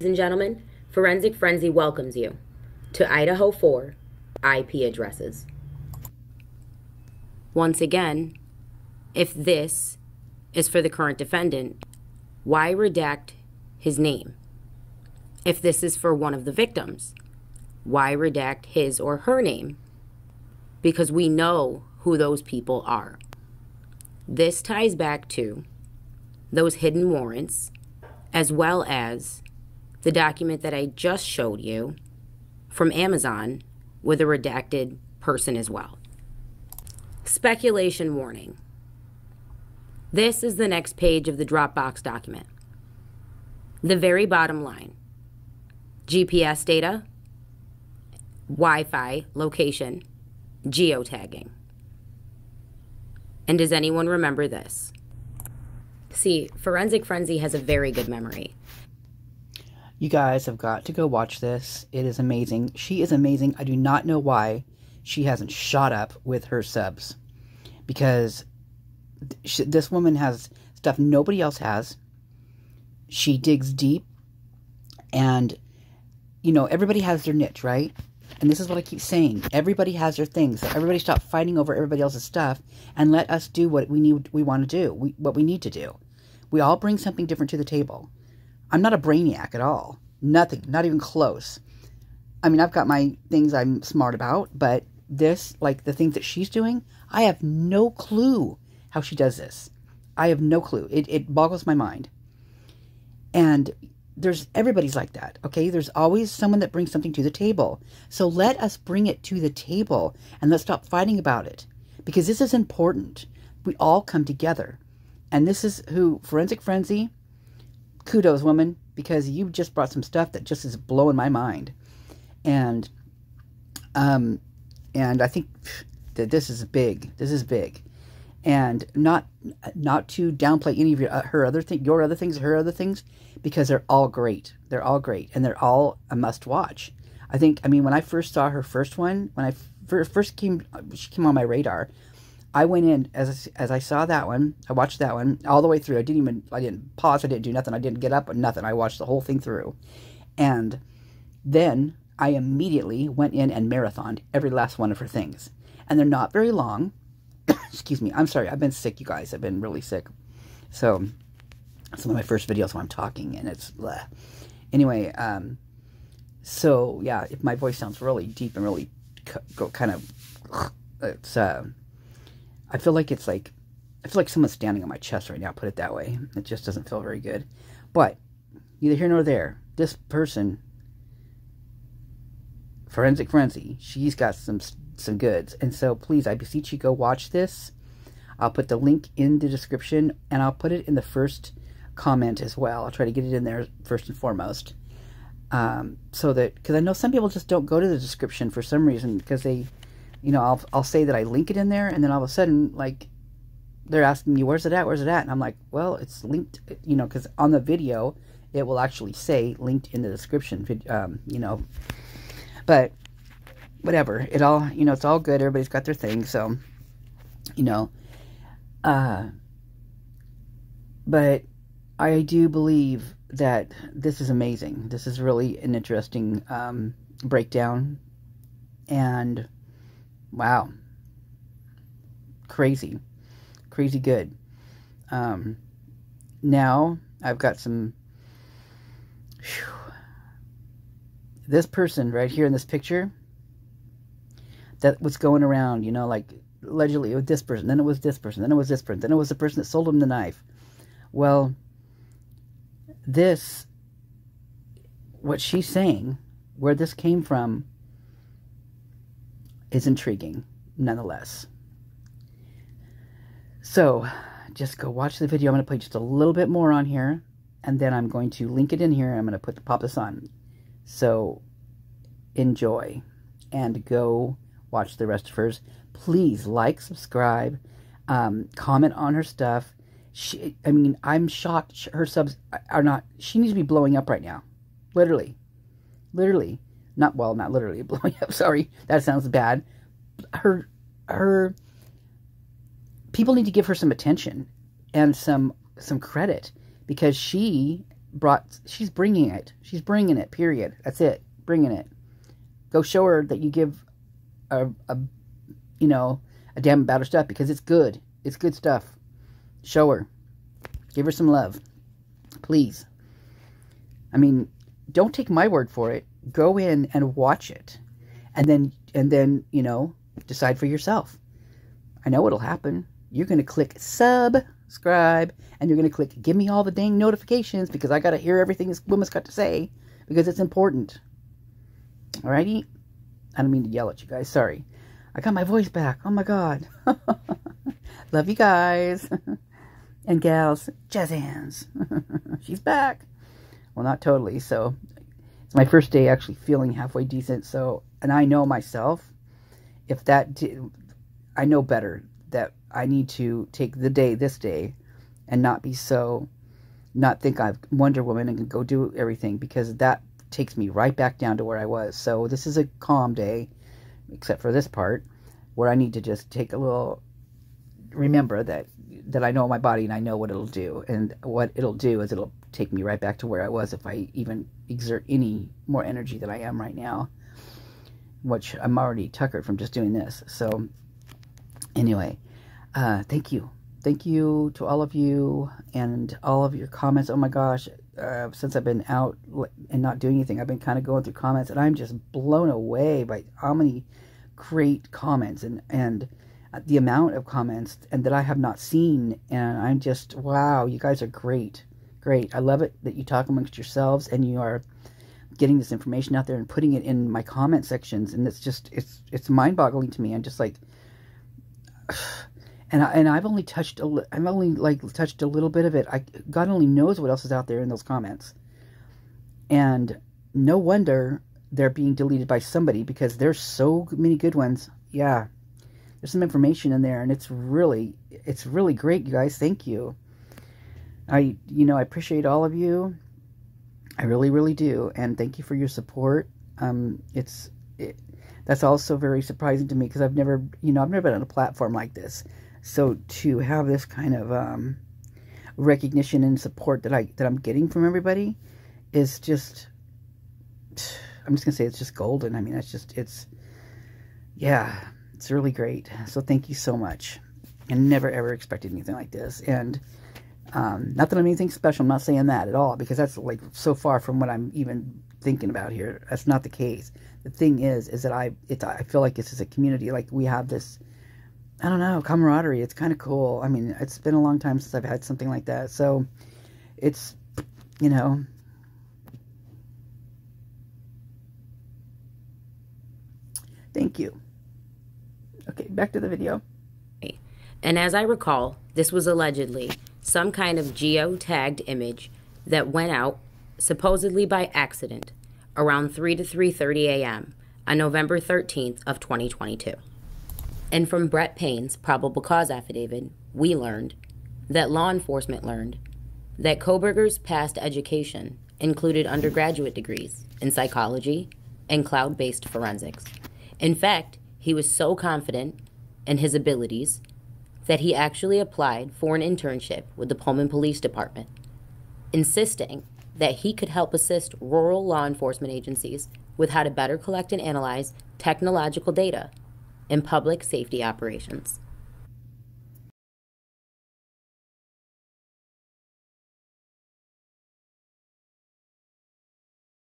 Ladies and gentlemen, Forensic Frenzy welcomes you to Idaho 4 IP addresses. Once again, if this is for the current defendant, why redact his name? If this is for one of the victims, why redact his or her name? Because we know who those people are. This ties back to those hidden warrants, as well as the document that I just showed you from Amazon with a redacted person as well. Speculation warning. This is the next page of the Dropbox document. The very bottom line GPS data, Wi Fi location, geotagging. And does anyone remember this? See, Forensic Frenzy has a very good memory. You guys have got to go watch this. It is amazing. She is amazing. I do not know why she hasn't shot up with her subs. Because she, this woman has stuff nobody else has. She digs deep. And, you know, everybody has their niche, right? And this is what I keep saying. Everybody has their things. everybody stop fighting over everybody else's stuff and let us do what we need we want to do. We, what we need to do. We all bring something different to the table. I'm not a brainiac at all. Nothing, not even close. I mean, I've got my things I'm smart about, but this, like the things that she's doing, I have no clue how she does this. I have no clue. It, it boggles my mind. And there's everybody's like that, okay? There's always someone that brings something to the table. So let us bring it to the table and let's stop fighting about it because this is important. We all come together. And this is who Forensic Frenzy kudos, woman, because you just brought some stuff that just is blowing my mind. And, um, and I think that this is big. This is big, and not not to downplay any of your uh, her other thing, your other things, her other things, because they're all great. They're all great, and they're all a must watch. I think. I mean, when I first saw her first one, when I first came, she came on my radar. I went in as as I saw that one. I watched that one all the way through. I didn't even I didn't pause. I didn't do nothing. I didn't get up or nothing. I watched the whole thing through, and then I immediately went in and marathoned every last one of her things. And they're not very long. Excuse me. I'm sorry. I've been sick, you guys. I've been really sick. So some of my first videos when I'm talking, and it's bleh. anyway. Um, so yeah, if my voice sounds really deep and really kind of, it's uh I feel like it's like, I feel like someone's standing on my chest right now, put it that way. It just doesn't feel very good. But, neither here nor there, this person, Forensic Frenzy, she's got some some goods. And so, please, I beseech you, go watch this. I'll put the link in the description, and I'll put it in the first comment as well. I'll try to get it in there first and foremost. Um, so that, because I know some people just don't go to the description for some reason, because they you know, I'll I'll say that I link it in there, and then all of a sudden, like, they're asking me, "Where's it at? Where's it at?" And I'm like, "Well, it's linked, you know, because on the video, it will actually say linked in the description, um, you know." But whatever, it all, you know, it's all good. Everybody's got their thing, so you know. Uh, but I do believe that this is amazing. This is really an interesting um, breakdown, and Wow. Crazy. Crazy good. Um, now I've got some. Whew, this person right here in this picture that was going around, you know, like allegedly with this person, then it was this person, then it was this person, then it was the person that sold him the knife. Well, this, what she's saying, where this came from, is intriguing nonetheless. So, just go watch the video. I'm going to play just a little bit more on here, and then I'm going to link it in here. I'm going to put the pop this on. So, enjoy, and go watch the rest of hers. Please like, subscribe, um, comment on her stuff. She, I mean, I'm shocked her subs are not. She needs to be blowing up right now, literally, literally. Not well, not literally blowing up. Sorry, that sounds bad. Her, her. People need to give her some attention and some some credit because she brought. She's bringing it. She's bringing it. Period. That's it. Bringing it. Go show her that you give a, a you know a damn about her stuff because it's good. It's good stuff. Show her. Give her some love, please. I mean, don't take my word for it. Go in and watch it, and then and then you know decide for yourself. I know what'll happen. You're gonna click subscribe, and you're gonna click give me all the dang notifications because I gotta hear everything this woman's got to say because it's important. Alrighty? I don't mean to yell at you guys. Sorry. I got my voice back. Oh my god. Love you guys. and gals. Jazz hands. She's back. Well, not totally. So it's my first day actually feeling halfway decent. So, and I know myself. If that, I know better that I need to take the day, this day, and not be so, not think I'm Wonder Woman and go do everything because that takes me right back down to where I was. So this is a calm day, except for this part where I need to just take a little, remember that that I know my body and I know what it'll do. And what it'll do is it'll take me right back to where I was if I even exert any more energy than I am right now. Which I'm already tuckered from just doing this. So, anyway, uh, thank you. Thank you to all of you and all of your comments. Oh my gosh, uh, since I've been out and not doing anything, I've been kind of going through comments and I'm just blown away by how many great comments and, and the amount of comments and that I have not seen. And I'm just, wow, you guys are great. Great. I love it that you talk amongst yourselves and you are getting this information out there and putting it in my comment sections. And it's just, it's, it's mind boggling to me. I'm just like, and I, and I've only touched a, I've only like touched a little bit of it. I, God only knows what else is out there in those comments. And no wonder they're being deleted by somebody because there's so many good ones. Yeah, there's some information in there and it's really it's really great you guys. Thank you. I you know i appreciate all of you. I really really do and thank you for your support. Um it's it, that's also very surprising to me because i've never you know i've never been on a platform like this. So to have this kind of um recognition and support that i that i'm getting from everybody is just i'm just gonna say it's just golden. I mean it's just it's yeah it's really great. So thank you so much. And never ever expected anything like this. And um, not that I'm anything special. I'm not saying that at all because that's like so far from what I'm even thinking about here. That's not the case. The thing is, is that I it's I feel like this is a community. Like we have this, I don't know, camaraderie. It's kind of cool. I mean, it's been a long time since I've had something like that. So it's, you know, thank you. Okay, back to the video. And as I recall, this was allegedly some kind of geo-tagged image that went out supposedly by accident around 3 to 3:30 a.m. on November 13th of 2022. And from Brett Payne's probable cause affidavit, we learned that law enforcement learned that Kohberger's past education included undergraduate degrees in psychology and cloud-based forensics. In fact, he was so confident in his abilities that he actually applied for an internship with the Pullman Police Department, insisting that he could help assist rural law enforcement agencies with how to better collect and analyze technological data in public safety operations.